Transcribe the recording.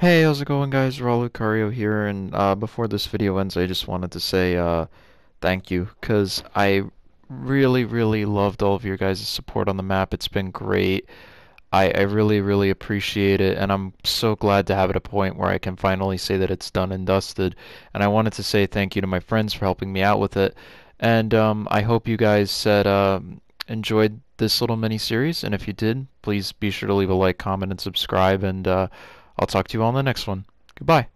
Hey, how's it going guys? RaW Lucario here, and uh, before this video ends, I just wanted to say uh, thank you, because I really, really loved all of your guys' support on the map. It's been great. I, I really, really appreciate it, and I'm so glad to have it a point where I can finally say that it's done and dusted. And I wanted to say thank you to my friends for helping me out with it. And um, I hope you guys said uh, enjoyed this little mini series, and if you did, please be sure to leave a like, comment, and subscribe, and uh, I'll talk to you all in the next one. Goodbye.